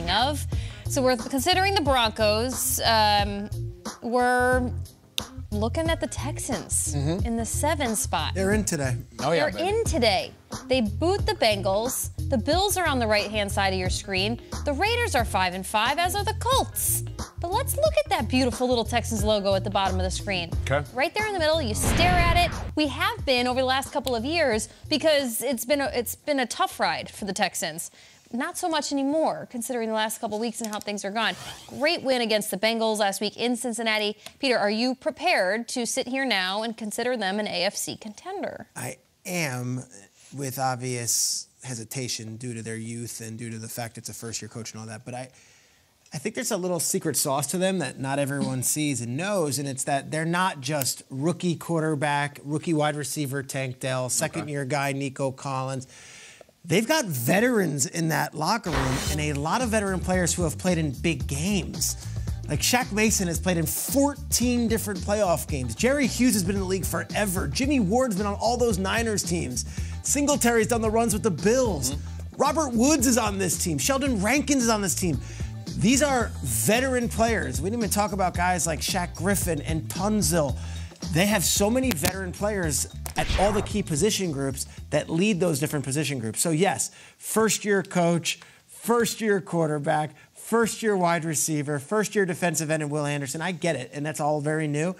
of. So we're considering the Broncos. Um, we're looking at the Texans Mm-hmm. in the seven spot. They're in today. Oh yeah, They're baby. in today. They boot the Bengals. The Bills are on the right-hand side of your screen. The Raiders are five and five, as are the Colts. But let's look at that beautiful little Texans logo at the bottom of the screen. Okay. Right there in the middle, you stare at it. We have been over the last couple of years because it's been a, it's been a tough ride for the Texans. Not so much anymore, considering the last couple weeks and how things are gone. Great win against the Bengals last week in Cincinnati. Peter, are you prepared to sit here now and consider them an AFC contender? I am, with obvious hesitation due to their youth and due to the fact it's a first-year coach and all that. But I, I think there's a little secret sauce to them that not everyone sees and knows, and it's that they're not just rookie quarterback, rookie wide receiver Tank Dell, second-year guy Nico Collins. They've got veterans in that locker room and a lot of veteran players who have played in big games. Like Shaq Mason has played in 14 different playoff games. Jerry Hughes has been in the league forever. Jimmy Ward's been on all those Niners teams. Singletary's done the runs with the Bills. Mm-hmm. Robert Woods is on this team. Sheldon Rankins is on this team. These are veteran players. We didn't even talk about guys like Shaq Griffin and Tunsil. They have so many veteran players at all the key position groups that lead those different position groups. So, yes, first year coach, first year quarterback, first year wide receiver, first year defensive end, and Will Anderson. I get it, and that's all very new.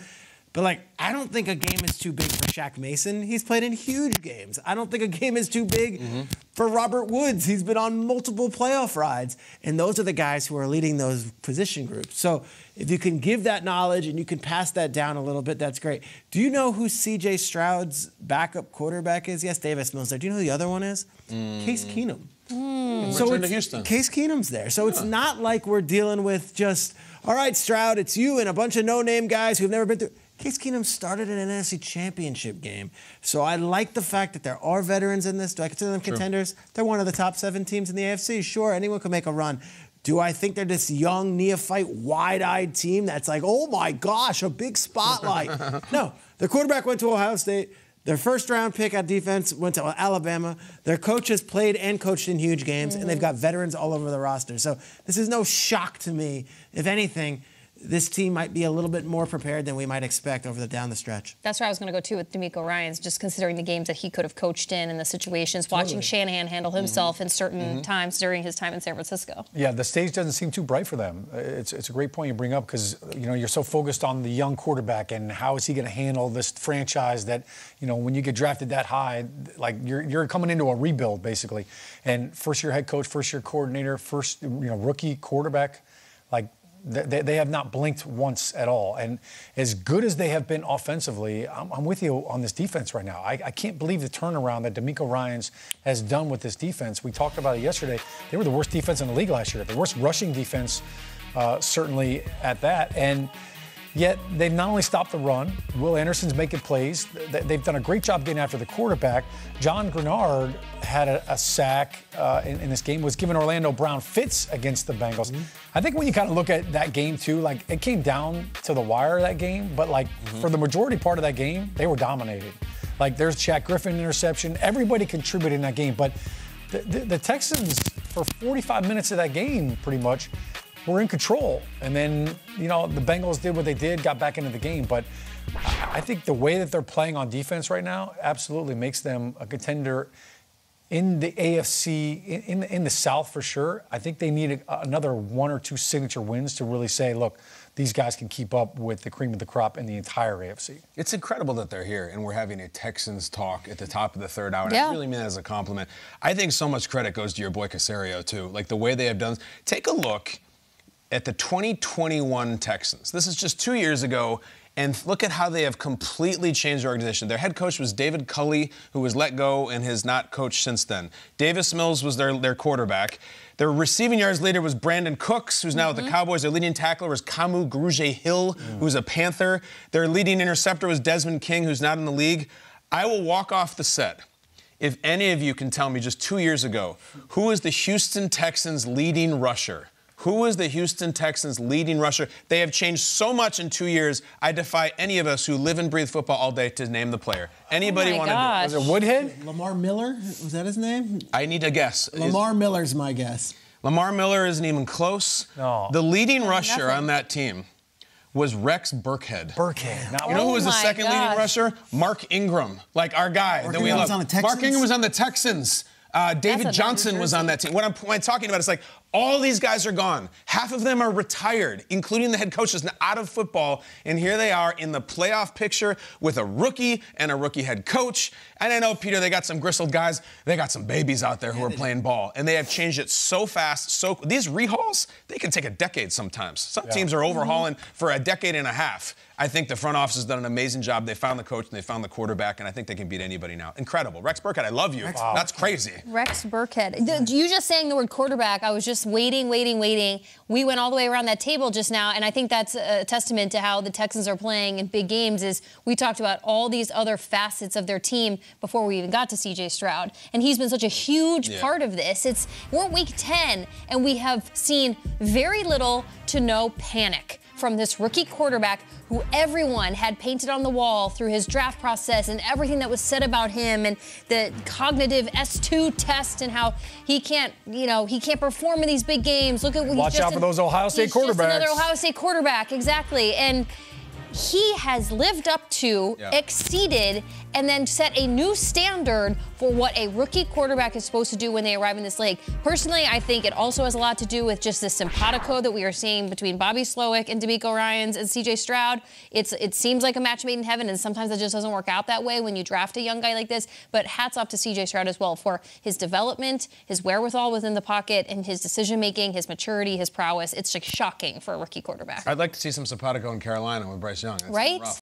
But, like, I don't think a game is too big for Shaq Mason. He's played in huge games. I don't think a game is too big mm-hmm. for Robert Woods. He's been on multiple playoff rides. And those are the guys who are leading those position groups. So, if you can give that knowledge and you can pass that down a little bit, that's great. Do you know who CJ Stroud's backup quarterback is? Yes, Davis Mills there. Do you know who the other one is? Mm. Case Keenum. Hmm. So Return to it's, Houston. Case Keenum's there. So it's not like we're dealing with just, all right, Stroud, it's you and a bunch of no-name guys who've never been through. Case Keenum started in an NFC championship game. So I like the fact that there are veterans in this. Do I consider them contenders? They're one of the top seven teams in the AFC. Sure, anyone can make a run. Do I think they're this young, neophyte, wide-eyed team that's like, oh my gosh, a big spotlight? no, their quarterback went to Ohio State. Their first round pick at defense went to Alabama. Their coach has played and coached in huge games, and they've mm-hmm. got veterans all over the roster. So this is no shock to me. If anything, this team might be a little bit more prepared than we might expect over the down the stretch. That's where I was going to go too with DeMeco Ryans, just considering the games that he could have coached in and the situations, watching Shanahan handle mm-hmm. himself in certain mm-hmm. times during his time in San Francisco. Yeah, the stage doesn't seem too bright for them. It's, it's a great point you bring up because you know you're so focused on the young quarterback and how is he going to handle this franchise that you know when you get drafted that high, like you're you're coming into a rebuild basically, and first year head coach, first year coordinator, first you know rookie quarterback, like they, they have not blinked once at all. And as good as they have been offensively, I'm, I'm with you on this defense right now. I, I can't believe the turnaround that DeMeco Ryans has done with this defense. We talked about it yesterday. They were the worst defense in the league last year, the worst rushing defense, uh, certainly at that. And Yet they've not only stopped the run, Will Anderson's making plays. They've done a great job getting after the quarterback. John Greenard had a, a sack uh, in, in this game, was giving Orlando Brown fits against the Bengals. I think when you kind of look at that game too, like it came down to the wire that game, but like for the majority part of that game, they were dominated. Like there's Shaq Griffin interception. Everybody contributed in that game, but the, the, the Texans for 45 minutes of that game, pretty much, were in control. And then, you know, the Bengals did what they did, got back into the game. But I I think the way that they're playing on defense right now absolutely makes them a contender in the AFC, in, in, the, in the South for sure. I think they need a, another one or two signature wins to really say, look, these guys can keep up with the cream of the crop in the entire AFC. It's incredible that they're here and we're having a Texans talk at the top of the third hour. And Yeah. I really mean that as a compliment. I think so much credit goes to your boy Caserio, too. Like the way they have done. Take a look at the 2021 Texans. This is just two years ago. And look at how they have completely changed their organization. Their head coach was David Culley, who was let go and has not coached since then. Davis Mills was their, their quarterback. Their receiving yards leader was Brandin Cooks, who's now with the mm-hmm. Cowboys. Their leading tackler was Kamu Grugier Hill, mm. who's a Panther. Their leading interceptor was Desmond King, who's not in the league. I will walk off the set if any of you can tell me just two years ago who was the Houston Texans' leading rusher. Who is the Houston Texans' leading rusher? They have changed so much in two years. I defy any of us who live and breathe football all day to name the player. Anybody Oh my want to? gosh. Was it Woodhead? Lamar Miller? Was that his name? I need a guess. Is- Lamar Miller's my guess. Lamar Miller isn't even close. No. The leading rusher nothing. on that team was Rex Burkhead. Burkhead. Now, You know who was the Oh my second leading rusher? Mark Ingram, like our guy that we love. was on the Mark Texans? Ingram was on the Texans. Uh, David Johnson was on that team. What I'm, what I'm talking about is like all these guys are gone. Half of them are retired, including the head coaches, now out of football. And here they are in the playoff picture with a rookie and a rookie head coach. And I know, Peter, they got some gristled guys. They got some babies out there who are playing ball. And they have changed it so fast. So these rehauls, they can take a decade sometimes. Some teams are mm-hmm. overhauling for a decade and a half. I think the front office has done an amazing job. They found the coach and they found the quarterback, and I think they can beat anybody now. Incredible. Rex Burkhead, I love you. That's crazy. Rex Burkhead. The- you just saying the word quarterback, I was just waiting, waiting, waiting. We went all the way around that table just now, and I think that's a testament to how the Texans are playing in big games. Is we talked about all these other facets of their team before we even got to C.J. Stroud, and he's been such a huge Yeah. part of this. It's we're week 10, and we have seen very little to no panic from this rookie quarterback who everyone had painted on the wall through his draft process and everything that was said about him and the cognitive S2 test and how he can't, you know, he can't perform in these big games. Look at what Watch out for an- those Ohio State quarterbacks. another. Ohio State quarterback, exactly. And he has lived up to, Yeah. exceeded, and then set a new standard for what a rookie quarterback is supposed to do when they arrive in this league. Personally, I think it also has a lot to do with just the simpatico that we are seeing between Bobby Slowik and DeMeco Ryans and CJ Stroud. It's it seems like a match made in heaven, and sometimes it just doesn't work out that way when you draft a young guy like this. But hats off to CJ Stroud as well for his development, his wherewithal within the pocket, and his decision making, his maturity, his prowess. It's like shocking for a rookie quarterback. I'd like to see some simpatico in Carolina with Bryce Young. That's Right? rough.